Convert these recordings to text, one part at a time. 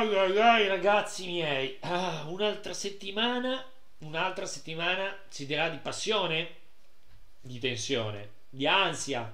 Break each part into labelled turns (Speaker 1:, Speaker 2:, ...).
Speaker 1: Ai ai ai ragazzi miei, ah, un'altra settimana, un'altra settimana si dirà di passione, di tensione, di ansia,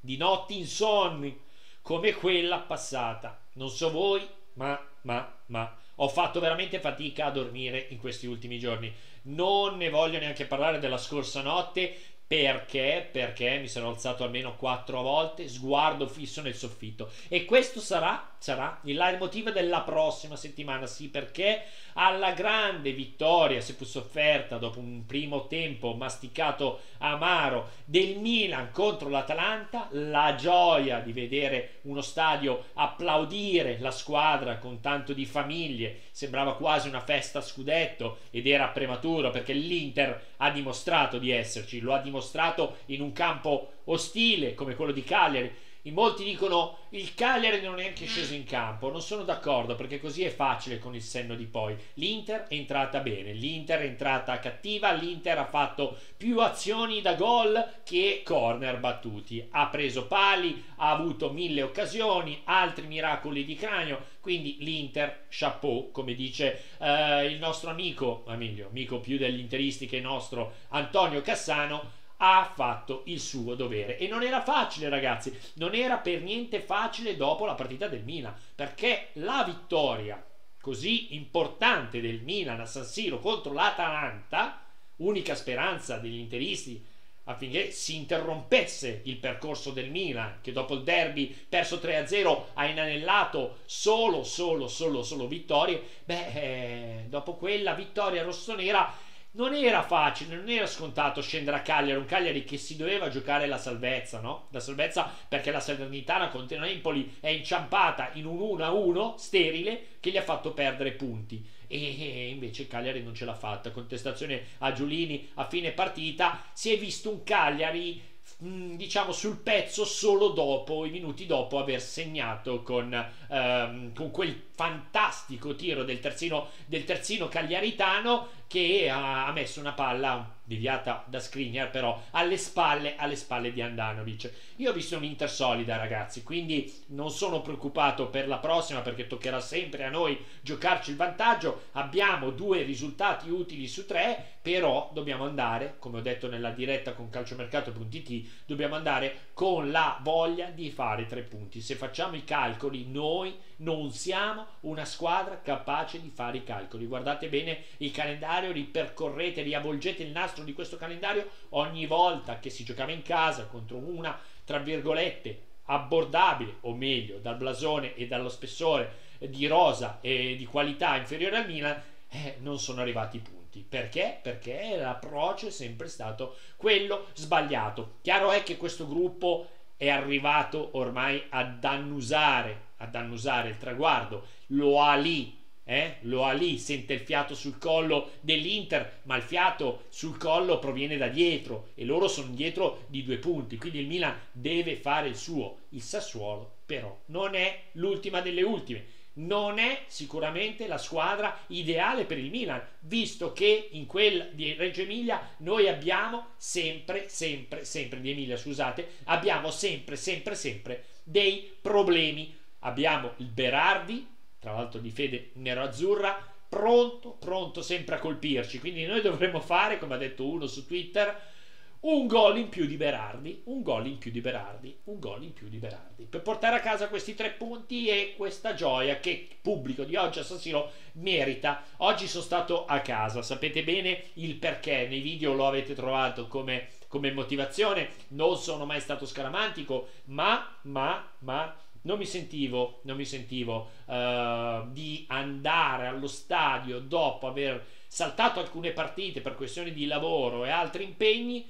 Speaker 1: di notti insonni, come quella passata. Non so voi, ma, ma, ma, ho fatto veramente fatica a dormire in questi ultimi giorni. Non ne voglio neanche parlare della scorsa notte perché? Perché mi sono alzato almeno quattro volte, sguardo fisso nel soffitto. E questo sarà, sarà il leitmotiv della prossima settimana. Sì, perché alla grande vittoria, seppur sofferta dopo un primo tempo masticato amaro del Milan contro l'Atalanta, la gioia di vedere uno stadio applaudire la squadra con tanto di famiglie, sembrava quasi una festa a scudetto ed era prematuro perché l'Inter ha dimostrato di esserci, lo ha dimostrato dimostrato in un campo ostile come quello di Cagliari. In molti dicono il Cagliari non è neanche sceso in campo, non sono d'accordo perché così è facile con il senno di poi. L'Inter è entrata bene, l'Inter è entrata cattiva, l'Inter ha fatto più azioni da gol che corner battuti, ha preso pali, ha avuto mille occasioni, altri miracoli di cranio, quindi l'Inter, chapeau, come dice eh, il nostro amico, amico, amico più degli interisti che nostro Antonio Cassano, ha fatto il suo dovere. E non era facile ragazzi. Non era per niente facile dopo la partita del Milan perché la vittoria così importante del Milan a San Siro contro l'Atalanta unica speranza degli interisti affinché si interrompesse il percorso del Milan che dopo il derby perso 3-0 ha inanellato solo solo solo solo vittorie beh eh, dopo quella vittoria rossonera non era facile, non era scontato scendere a Cagliari, un Cagliari che si doveva giocare la salvezza, no? La salvezza perché la Salernitana contro Empoli è inciampata in un 1-1 sterile che gli ha fatto perdere punti e invece Cagliari non ce l'ha fatta. Contestazione a Giulini a fine partita, si è visto un Cagliari diciamo sul pezzo solo dopo i minuti dopo aver segnato con, ehm, con quel fantastico tiro del terzino, del terzino cagliaritano che ha, messo una palla deviata da Skriniar però alle spalle, alle spalle di Andanovic. Io ho visto un'Inter solida ragazzi quindi non sono preoccupato per la prossima perché toccherà sempre a noi giocarci il vantaggio. Abbiamo due risultati utili su tre però dobbiamo andare come ho detto nella diretta con calciomercato.it dobbiamo andare con la voglia di fare tre punti. Se facciamo i calcoli noi non siamo una squadra capace di fare i calcoli guardate bene il calendario ripercorrete riavvolgete il nastro di questo calendario ogni volta che si giocava in casa contro una, tra virgolette, abbordabile, o meglio, dal blasone e dallo spessore di rosa e di qualità inferiore al Milan, eh, non sono arrivati i punti. Perché? Perché l'approccio è sempre stato quello sbagliato. Chiaro è che questo gruppo è arrivato ormai ad annusare, ad annusare il traguardo, lo ha lì eh? lo ha lì, sente il fiato sul collo dell'Inter, ma il fiato sul collo proviene da dietro e loro sono dietro di due punti, quindi il Milan deve fare il suo. Il Sassuolo però non è l'ultima delle ultime, non è sicuramente la squadra ideale per il Milan, visto che in quel di Reggio Emilia noi abbiamo sempre, sempre, sempre, di Emilia scusate, abbiamo sempre, sempre, sempre dei problemi. Abbiamo il Berardi, tra l'altro di fede nero-azzurra, pronto, pronto sempre a colpirci. Quindi noi dovremmo fare, come ha detto uno su Twitter, un gol in più di Berardi, un gol in più di Berardi, un gol in più di Berardi, per portare a casa questi tre punti e questa gioia che il pubblico di oggi a San Siro merita. Oggi sono stato a casa, sapete bene il perché, nei video lo avete trovato come, come motivazione, non sono mai stato scaramantico, ma, ma, ma non mi sentivo, non mi sentivo uh, di andare allo stadio dopo aver saltato alcune partite per questioni di lavoro e altri impegni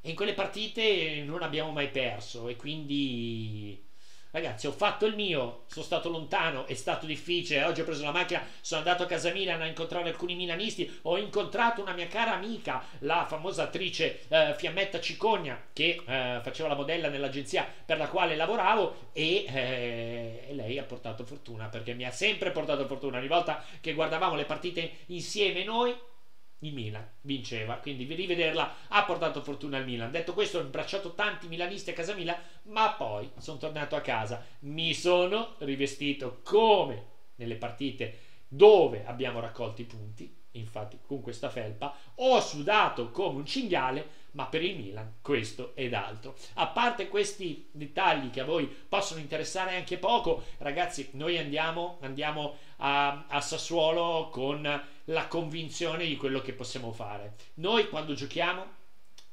Speaker 1: e in quelle partite non abbiamo mai perso e quindi Ragazzi, ho fatto il mio, sono stato lontano, è stato difficile. Oggi ho preso la macchina, sono andato a casa Milan a incontrare alcuni milanisti. Ho incontrato una mia cara amica, la famosa attrice eh, Fiammetta Cicogna, che eh, faceva la modella nell'agenzia per la quale lavoravo. E, eh, lei ha portato fortuna perché mi ha sempre portato fortuna. Ogni volta che guardavamo le partite insieme noi, il Milan vinceva, quindi rivederla ha portato fortuna al Milan. Detto questo, ho abbracciato tanti milanisti a casa Milan, ma poi sono tornato a casa, mi sono rivestito come nelle partite dove abbiamo raccolto i punti, infatti con questa felpa, ho sudato come un cinghiale, ma per il Milan questo ed altro. A parte questi dettagli che a voi possono interessare anche poco, ragazzi, noi andiamo, andiamo a, a Sassuolo con la convinzione di quello che possiamo fare. Noi quando giochiamo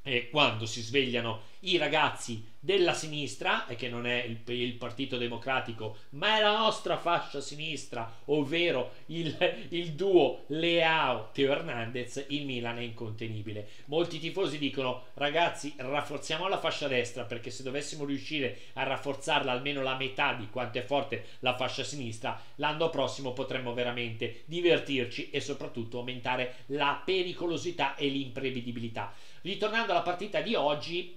Speaker 1: e quando si svegliano i ragazzi della sinistra, e che non è il, il, Partito Democratico, ma è la nostra fascia sinistra, ovvero il, il duo Leao-Teo Hernandez, il Milan è incontenibile. Molti tifosi dicono, ragazzi, rafforziamo la fascia destra, perché se dovessimo riuscire a rafforzarla almeno la metà di quanto è forte la fascia sinistra, l'anno prossimo potremmo veramente divertirci e soprattutto aumentare la pericolosità e l'imprevedibilità. Ritornando alla partita di oggi,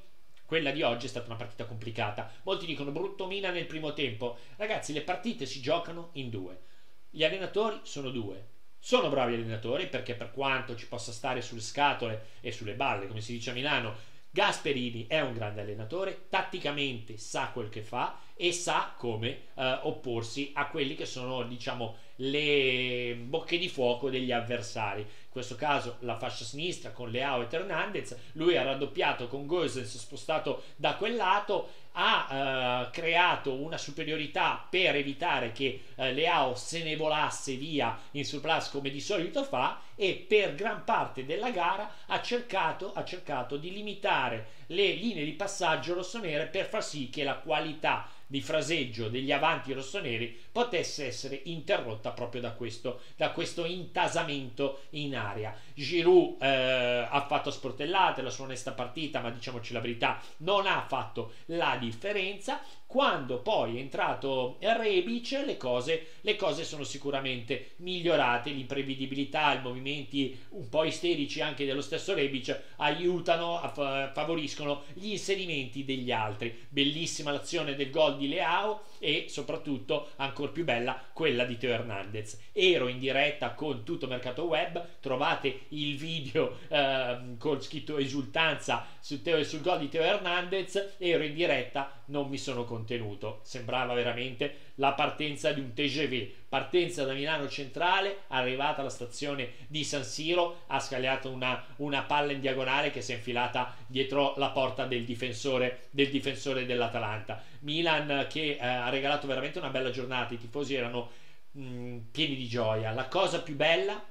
Speaker 1: quella di oggi è stata una partita complicata. Molti dicono brutto Mina nel primo tempo. Ragazzi, le partite si giocano in due. Gli allenatori sono due. Sono bravi allenatori perché per quanto ci possa stare sulle scatole e sulle balle, come si dice a Milano, Gasperini è un grande allenatore, tatticamente sa quel che fa e sa come eh, opporsi a quelli che sono, diciamo, le bocche di fuoco degli avversari. In questo caso la fascia sinistra con Leao e Hernandez, lui ha raddoppiato con Gosens spostato da quel lato, ha eh, creato una superiorità per evitare che eh, Leao se ne volasse via in surplus come di solito fa e per gran parte della gara ha cercato, ha cercato di limitare le linee di passaggio rossonere per far sì che la qualità di fraseggio degli avanti rossoneri potesse essere interrotta proprio da questo, da questo intasamento in aria. Giroud eh, ha fatto sportellate la sua onesta partita, ma diciamoci la verità, non ha fatto la differenza. Quando poi è entrato Rebic, le cose, le cose sono sicuramente migliorate. L'imprevedibilità, i movimenti un po' isterici anche dello stesso Rebic aiutano, favoriscono gli inserimenti degli altri. Bellissima l'azione del gol di Leao e soprattutto ancora più bella quella di Teo Hernandez. Ero in diretta con tutto Mercato Web, trovate il video eh, con scritto esultanza sul, Teo, sul gol di Teo Hernandez, ero in diretta, non mi sono contenuto, sembrava veramente la partenza di un TGV, partenza da Milano Centrale, arrivata alla stazione di San Siro, ha scagliato una, una palla in diagonale che si è infilata dietro la porta del difensore, del difensore dell'Atalanta. Milan che eh, ha regalato veramente una bella giornata, i tifosi erano mh, mm, pieni di gioia. La cosa più bella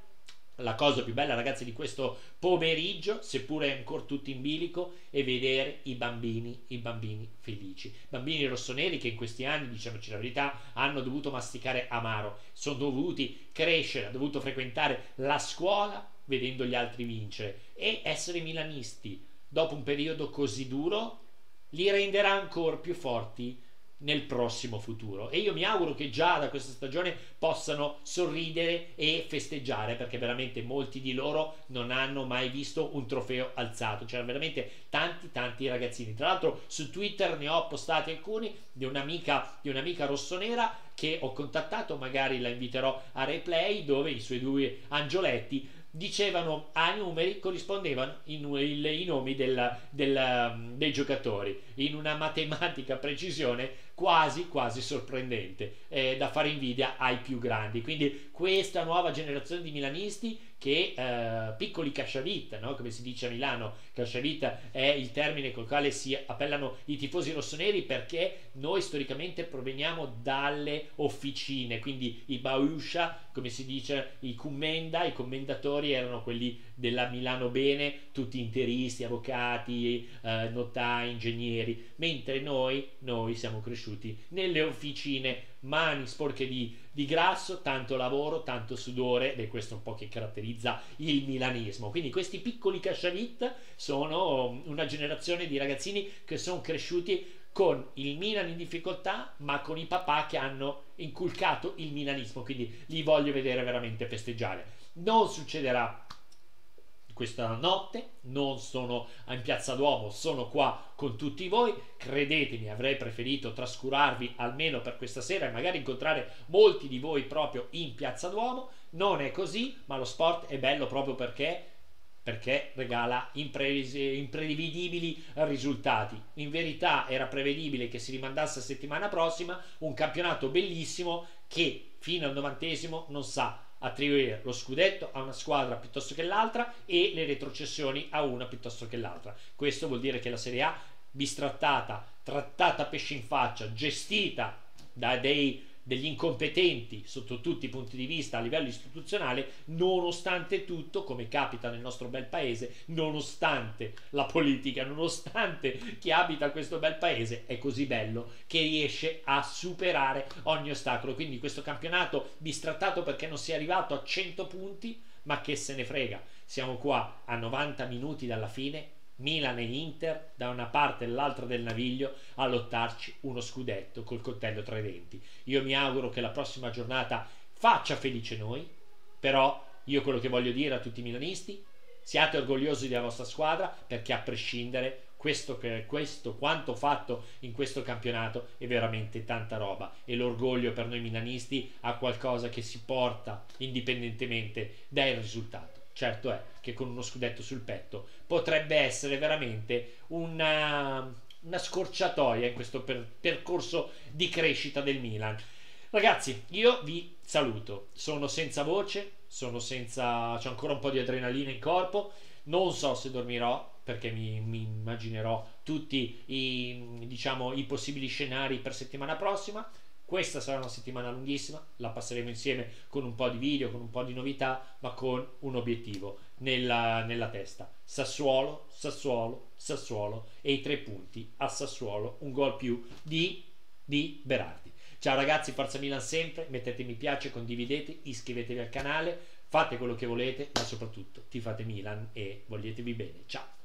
Speaker 1: la cosa più bella, ragazzi, di questo pomeriggio, seppure ancora tutto in bilico, è vedere i bambini, i bambini felici. Bambini rossoneri che in questi anni, diciamoci la verità, hanno dovuto masticare amaro, sono dovuti crescere, hanno dovuto frequentare la scuola vedendo gli altri vincere e essere milanisti dopo un periodo così duro li renderà ancora più forti nel prossimo futuro. E io mi auguro che già da questa stagione possano sorridere e festeggiare perché veramente molti di loro non hanno mai visto un trofeo alzato. C'erano veramente tanti tanti ragazzini. Tra l'altro su Twitter ne ho postati alcuni di un'amica, di un'amica rossonera che ho contattato magari la inviterò a replay dove i suoi due angioletti dicevano ai numeri corrispondevano i, i, i nomi del, del, um, dei giocatori in una matematica precisione quasi quasi sorprendente eh, da fare invidia ai più grandi. Quindi questa nuova generazione di milanisti che eh, piccoli casciavit, no? come si dice a Milano, casciavit è il termine col quale si appellano i tifosi rossoneri perché noi storicamente proveniamo dalle officine, quindi i Bauscia, come si dice, i commenda, i commendatori erano quelli della Milano Bene, tutti interisti, avvocati, eh, notai, ingegneri, mentre noi, noi siamo cresciuti nelle officine mani sporche di, di, grasso, tanto lavoro, tanto sudore, ed è questo un po' che caratterizza il milanismo. Quindi questi piccoli casciavit sono una generazione di ragazzini che sono cresciuti con il Milan in difficoltà, ma con i papà che hanno inculcato il milanismo, quindi li voglio vedere veramente festeggiare. Non succederà questa notte, non sono in piazza Duomo, sono qua con tutti voi, credetemi avrei preferito trascurarvi almeno per questa sera e magari incontrare molti di voi proprio in piazza Duomo, non è così, ma lo sport è bello proprio perché perché regala imprevedibili risultati. In verità era prevedibile che si rimandasse a settimana prossima un campionato bellissimo che fino al novantesimo non sa attribuire lo scudetto a una squadra piuttosto che l'altra e le retrocessioni a una piuttosto che l'altra. Questo vuol dire che la Serie A bistrattata, trattata a pesce in faccia, gestita da dei degli incompetenti sotto tutti i punti di vista a livello istituzionale, nonostante tutto, come capita nel nostro bel paese, nonostante la politica, nonostante chi abita questo bel paese, è così bello che riesce a superare ogni ostacolo. Quindi questo campionato distrattato perché non si è arrivato a 100 punti, ma che se ne frega. Siamo qua a 90 minuti dalla fine Milan e Inter da una parte e l'altra del naviglio a lottarci uno scudetto col coltello tra i denti. Io mi auguro che la prossima giornata faccia felice noi, però io quello che voglio dire a tutti i milanisti, siate orgogliosi della vostra squadra perché a prescindere questo, questo quanto fatto in questo campionato è veramente tanta roba e l'orgoglio per noi milanisti ha qualcosa che si porta indipendentemente dal risultato. Certo è che con uno scudetto sul petto potrebbe essere veramente una, una scorciatoia in questo per, percorso di crescita del Milan. Ragazzi, io vi saluto. Sono senza voce, sono senza. c'è ancora un po' di adrenalina in corpo. Non so se dormirò perché mi, mi immaginerò tutti i, diciamo, i possibili scenari per settimana prossima. Questa sarà una settimana lunghissima, la passeremo insieme con un po' di video, con un po' di novità, ma con un obiettivo nella, nella testa. Sassuolo, Sassuolo, Sassuolo e i tre punti a Sassuolo, un gol più di, di Berardi. Ciao ragazzi, Forza Milan sempre, mettete mi piace, condividete, iscrivetevi al canale, fate quello che volete, ma soprattutto ti fate Milan e voglietevi bene. Ciao!